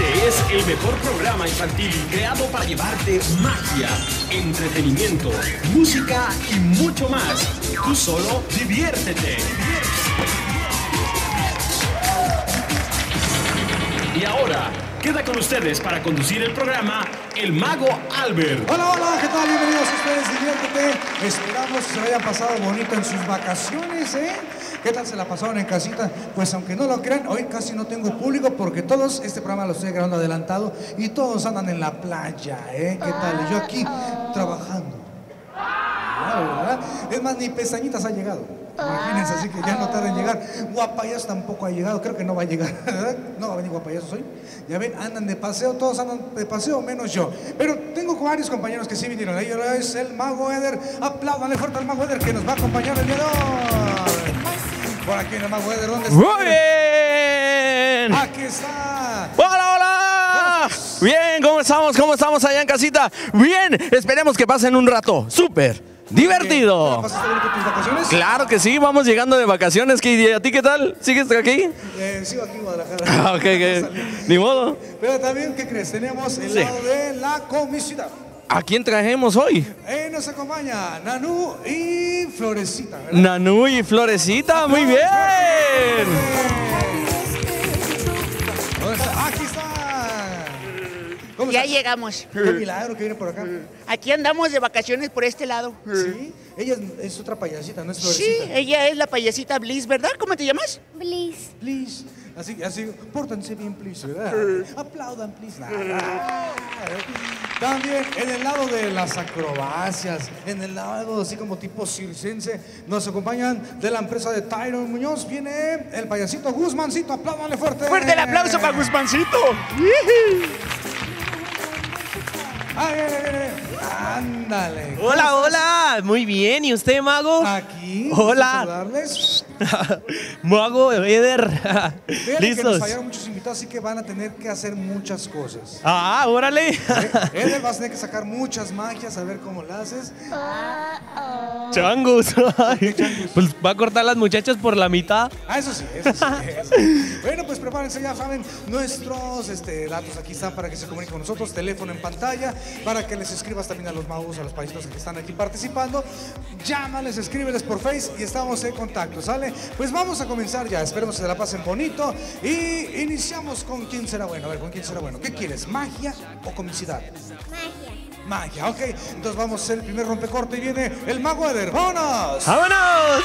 Este es el mejor programa infantil creado para llevarte magia, entretenimiento, música y mucho más. Tú solo diviértete. Y ahora, queda con ustedes para conducir el programa el mago Albert. Hola, hola, ¿qué tal? Bienvenidos a ustedes, diviértete. Esperamos que se hayan pasado bonito en sus vacaciones, ¿eh? ¿Qué tal se la pasaron en casita? Pues aunque no lo crean, hoy casi no tengo público porque todos, este programa lo estoy grabando adelantado y todos andan en la playa, ¿eh? ¿Qué tal? Yo aquí trabajando. Ah, ¿verdad? Es más, ni pestañitas ha llegado. Imagínense, así que ya no tarda en llegar. Guapayazo tampoco ha llegado, creo que no va a llegar, ¿verdad? No va a venir guapayazos hoy. Ya ven, andan de paseo, todos andan de paseo, menos yo. Pero tengo varios compañeros que sí vinieron. Ahí ahora es el Mago Eder. Apláudanle fuerte al Mago Eder que nos va a acompañar el día de hoy. Aquí en el Mago Eder, ¿dónde está? Muy bien. Aquí está. Hola, hola. Bien, ¿cómo estamos? ¿Cómo estamos allá en casita? Bien, esperemos que pasen un rato súper divertido. ¿Pasaste bonito tus vacaciones? Claro que sí, vamos llegando de vacaciones. ¿Y a ti qué tal? ¿Sigues aquí? Eh, sigo aquí en Guadalajara. Ah, ok, ok. Ni modo. Pero también, ¿qué crees? Tenemos el Sí. lado de la comicidad. ¿A quién trajemos hoy? Eh, nos acompaña Nanú y Florecita, ¿verdad? Nanú y Florecita, muy bien. Aquí está. ¿Cómo Ya estás? llegamos. Qué milagro que viene por acá. Aquí andamos de vacaciones por este lado. Sí. Ella es, es otra payasita, no es Sí, Florecita. ella es la payasita Bliss, ¿verdad? ¿Cómo te llamas? Bliss. Please. Así, así, pórtense bien, please, ¿verdad? Aplaudan, please. También en el lado de las acrobacias, en el lado así como tipo circense, nos acompañan de la empresa de Tyron Muñoz. Viene el payasito Guzmancito, apláudanle fuerte. Fuerte el aplauso para Guzmancito. Ay, ay, ay. Ándale. Hola, hola, muy bien. ¿Y usted, mago? Aquí. Hola. mago, Eder. Fíjate que nos ¿Listos? fallaron muchos invitados, así que van a tener que hacer muchas cosas. Ah, órale. ¿eh? Eder vas a tener que sacar muchas magias, a ver cómo las haces. Changos. pues va a cortar las muchachas por la mitad. Ah, eso sí, eso sí. eso sí. Bueno, pues prepárense, ya saben, nuestros este, datos aquí están para que se comuniquen con nosotros, teléfono en pantalla, para que les escribas también a los magos, a los paisitos que están aquí participando. Llámales, escríbeles por Face y estamos en contacto, ¿sale? Pues vamos a comenzar ya, esperemos que se la pasen bonito y iniciamos con quién será bueno. A ver, ¿con quién será bueno? ¿Qué quieres, magia o comicidad? Magia. Magia, ok. Entonces vamos a hacer el primer rompecorte y viene el mago Eder. ¡Vámonos! ¡Vámonos!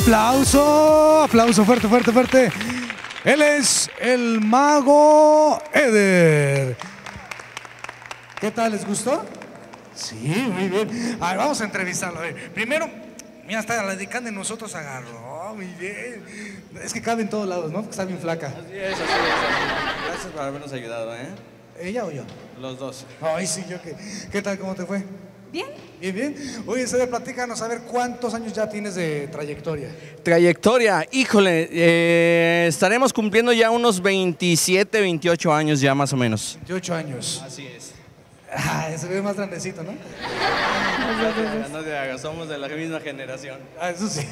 Aplauso, aplauso fuerte, fuerte, fuerte. Él es el mago Eder. ¿Qué tal? ¿Les gustó? Sí, muy bien. A ver, vamos a entrevistarlo. a ver. Primero, mira, hasta la dedicando de nosotros agarró. Muy bien. Es que cabe en todos lados, ¿no? Porque está bien flaca. Así es, así es, así es. Gracias por habernos ayudado, ¿eh? ¿Ella o yo? Los dos. Ay, sí, yo qué. ¿Qué tal? ¿Cómo te fue? Bien, Bien, bien. Oye, Ceder, platícanos a ver cuántos años ya tienes de trayectoria. Trayectoria, híjole, eh, estaremos cumpliendo ya unos 27, 28 años ya más o menos. 28 años. Así es. Ah, se ve más grandecito, ¿no? No te hagas, somos de la misma generación. Ah, eso sí.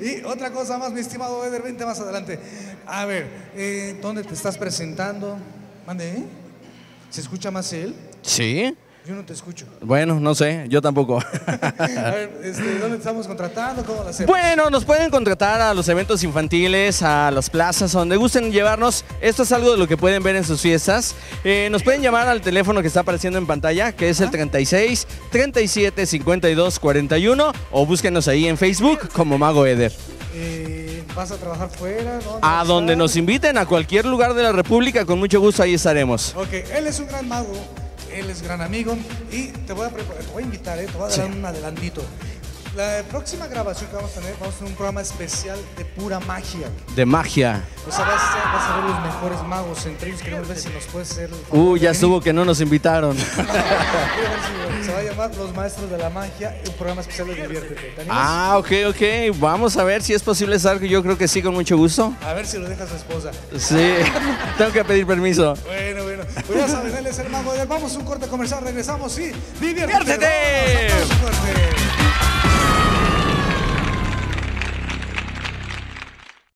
Y otra cosa más, mi estimado Eder, vente más adelante. A ver, eh, ¿dónde te estás presentando? Mande, ¿eh? ¿Se escucha más él? ¿Sí? Yo no te escucho. Bueno, no sé, yo tampoco. A ver, este, ¿dónde estamos contratando? ¿Cómo lo hacemos? Bueno, nos pueden contratar a los eventos infantiles, a las plazas, a donde gusten llevarnos. Esto es algo de lo que pueden ver en sus fiestas. Eh, nos pueden llamar al teléfono que está apareciendo en pantalla, que es el 36 37 52 41, o búsquenos ahí en Facebook como Mago Eder. Eh, ¿Vas a trabajar fuera? ¿Dónde A donde estar? nos inviten, a cualquier lugar de la República, con mucho gusto ahí estaremos. Ok, él es un gran mago, él es gran amigo y te voy a, te voy a invitar, ¿eh? te voy a dar un adelantito. La próxima grabación que vamos a tener, vamos a tener un programa especial de pura magia. De magia. O sea, vas a, vas a ver los mejores magos, entre ellos queremos ver si nos el favor Uh, ya estuvo que no nos invitaron. Se va a llamar Los Maestros de la Magia, un programa especial de Diviértete. Ah, ok, ok. Vamos a ver si es posible estar. Yo creo que sí, con mucho gusto. A ver si lo deja su esposa. Sí, tengo que pedir permiso. Bueno. Pues ya saben, él es el mago de Vamos a un corte comercial, regresamos y diviértete. ¡Diviértete! Vamos.